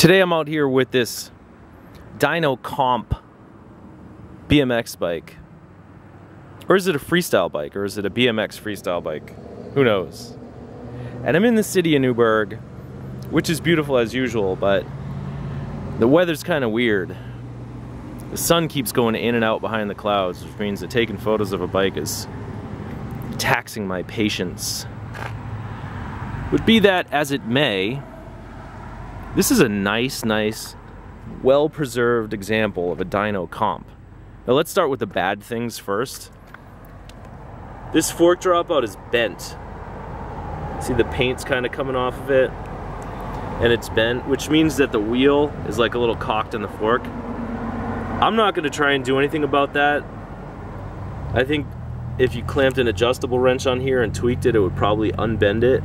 Today I'm out here with this Dyno Compe BMX bike. Or is it a freestyle bike? Or is it a BMX freestyle bike? Who knows? And I'm in the city of Newburgh, which is beautiful as usual, but the weather's kind of weird. The sun keeps going in and out behind the clouds, which means that taking photos of a bike is taxing my patience. Would be that as it may, this is a nice, nice, well-preserved example of a dyno compe. Now let's start with the bad things first. This fork dropout is bent. See the paint's kind of coming off of it? And it's bent, which means that the wheel is like a little cocked in the fork. I'm not gonna try and do anything about that. I think if you clamped an adjustable wrench on here and tweaked it, it would probably unbend it.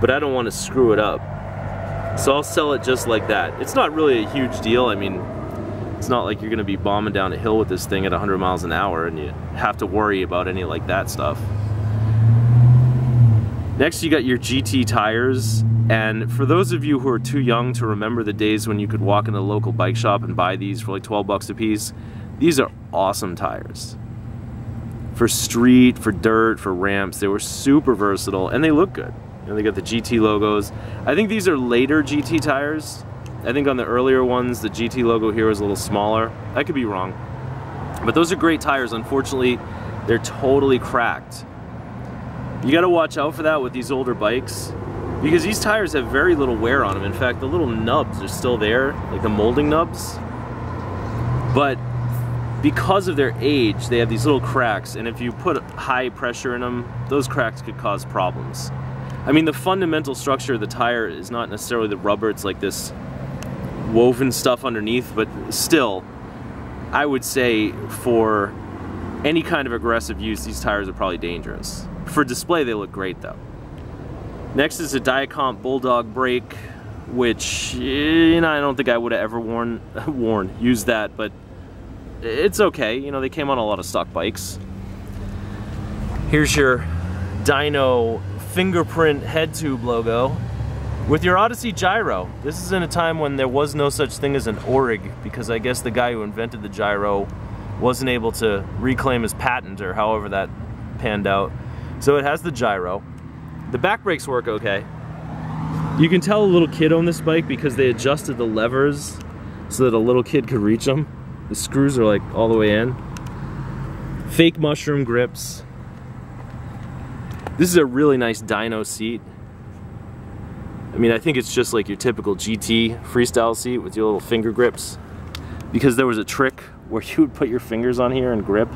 But I don't want to screw it up. So I'll sell it just like that. It's not really a huge deal. I mean, it's not like you're gonna be bombing down a hill with this thing at 100 miles an hour and you have to worry about any like that stuff. Next you got your GT tires and for those of you who are too young to remember the days when you could walk in a local bike shop and buy these for like 12 bucks a piece, these are awesome tires. For street, for dirt, for ramps, they were super versatile and they look good. They got the GT logos. I think these are later GT tires. I think on the earlier ones, the GT logo here was a little smaller. I could be wrong. But those are great tires. Unfortunately, they're totally cracked. You gotta watch out for that with these older bikes because these tires have very little wear on them. In fact, the little nubs are still there, like the molding nubs. But because of their age, they have these little cracks, and if you put high pressure in them, those cracks could cause problems. I mean, the fundamental structure of the tire is not necessarily the rubber, it's like this woven stuff underneath, but still, I would say for any kind of aggressive use, these tires are probably dangerous. For display, they look great though. Next is a Dia-Compe Bulldog brake, which, eh, you know, I don't think I would have ever worn, worn, used that, but it's okay. You know, they came on a lot of stock bikes. Here's your dyno fingerprint head tube logo with your Odyssey gyro. This is in a time when there was no such thing as an ORIG because I guess the guy who invented the gyro wasn't able to reclaim his patent or however that panned out. So it has the gyro. The back brakes work okay. You can tell a little kid on this bike because they adjusted the levers so that a little kid could reach them. The screws are like all the way in. Fake mushroom grips. This is a really nice dyno seat. I mean, I think it's just like your typical GT freestyle seat with your little finger grips. Because there was a trick where you would put your fingers on here and grip.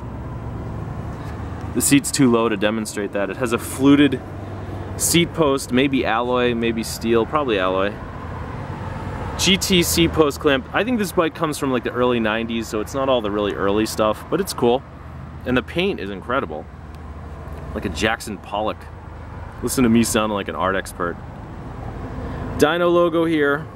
The seat's too low to demonstrate that. It has a fluted seat post, maybe alloy, maybe steel, probably alloy. GT seat post clamp. I think this bike comes from like the early 90s, so it's not all the really early stuff, but it's cool. And the paint is incredible like a Jackson Pollock. Listen to me sounding like an art expert. Dyno logo here.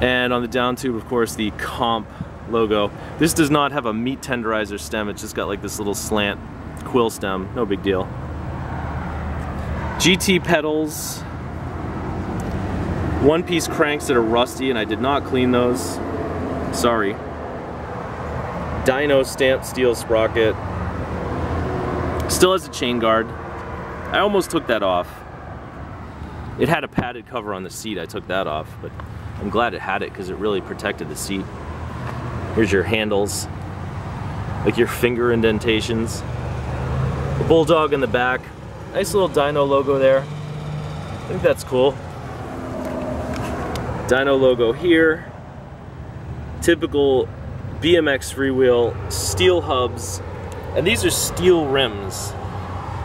And on the down tube, of course, the comp logo. This does not have a meat tenderizer stem. It's just got like this little slant quill stem. No big deal. GT pedals. One piece cranks that are rusty and I did not clean those. Sorry. Dyno stamped steel sprocket. Still has a chain guard. I almost took that off. It had a padded cover on the seat. I took that off, but I'm glad it had it because it really protected the seat. Here's your handles, like your finger indentations. The Bulldog in the back. Nice little dyno logo there. I think that's cool. Dyno logo here. Typical BMX freewheel, steel hubs, and these are steel rims.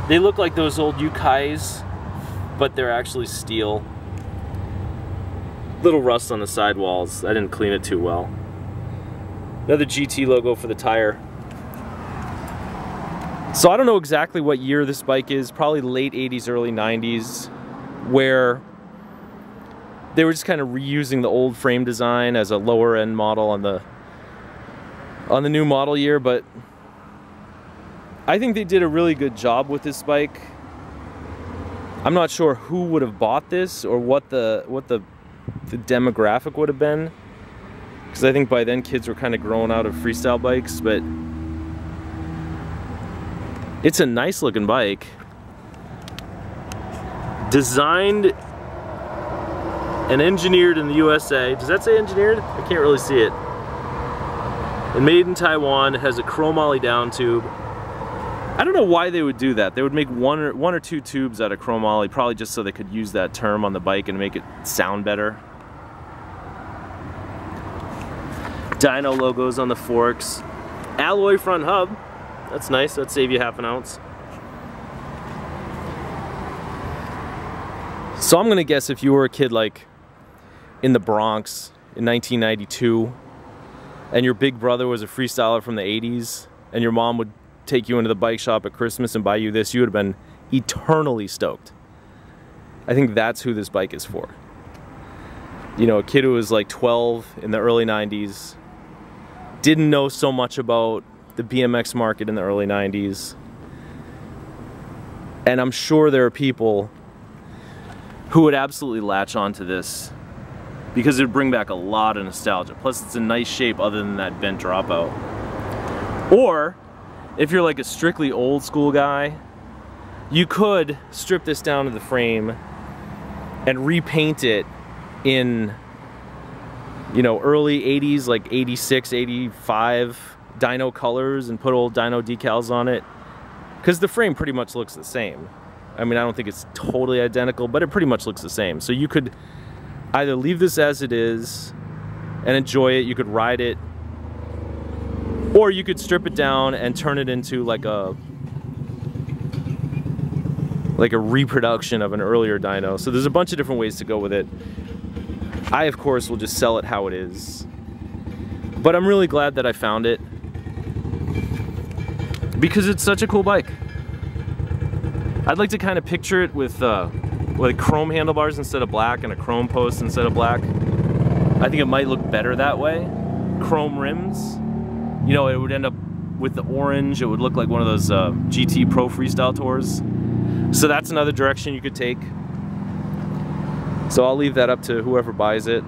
They look like those old Ukais, but they're actually steel. Little rust on the sidewalls. I didn't clean it too well. Another GT logo for the tire. So I don't know exactly what year this bike is, probably late 80s, early 90s, where they were just kind of reusing the old frame design as a lower end model on the on the new model year, but I think they did a really good job with this bike. I'm not sure who would have bought this or what the what the the demographic would have been because I think by then kids were kind of growing out of freestyle bikes but it's a nice looking bike designed and engineered in the USA does that say engineered? I can't really see it and made in Taiwan it has a chromoly down tube I don't know why they would do that. They would make one or, one or two tubes out of chromoly, probably just so they could use that term on the bike and make it sound better. Dyno logos on the forks. Alloy front hub. That's nice. That'd save you half an ounce. So I'm gonna guess if you were a kid like in the Bronx in 1992 and your big brother was a freestyler from the 80s and your mom would take you into the bike shop at Christmas and buy you this, you would have been eternally stoked. I think that's who this bike is for. You know, a kid who was like 12 in the early 90s, didn't know so much about the BMX market in the early 90s. And I'm sure there are people who would absolutely latch onto this because it would bring back a lot of nostalgia. Plus it's a nice shape other than that bent dropout. Or if you're like a strictly old school guy, you could strip this down to the frame and repaint it in you know early 80s like 86 85 dyno colors and put old dyno decals on it. Because the frame pretty much looks the same. I mean I don't think it's totally identical but it pretty much looks the same. So you could either leave this as it is and enjoy it. You could ride it or you could strip it down and turn it into like a like a reproduction of an earlier dyno. So there's a bunch of different ways to go with it. I, of course, will just sell it how it is. But I'm really glad that I found it because it's such a cool bike. I'd like to kind of picture it with uh, like chrome handlebars instead of black and a chrome post instead of black. I think it might look better that way. Chrome rims you know, it would end up with the orange. It would look like one of those uh, GT Pro Freestyle Tours. So that's another direction you could take. So I'll leave that up to whoever buys it.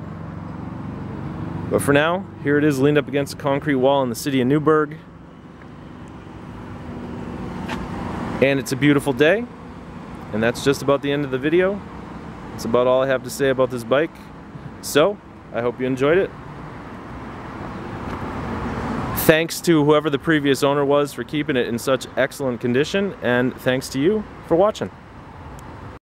But for now, here it is leaned up against a concrete wall in the city of Newburgh. And it's a beautiful day. And that's just about the end of the video. It's about all I have to say about this bike. So, I hope you enjoyed it. Thanks to whoever the previous owner was for keeping it in such excellent condition, and thanks to you for watching.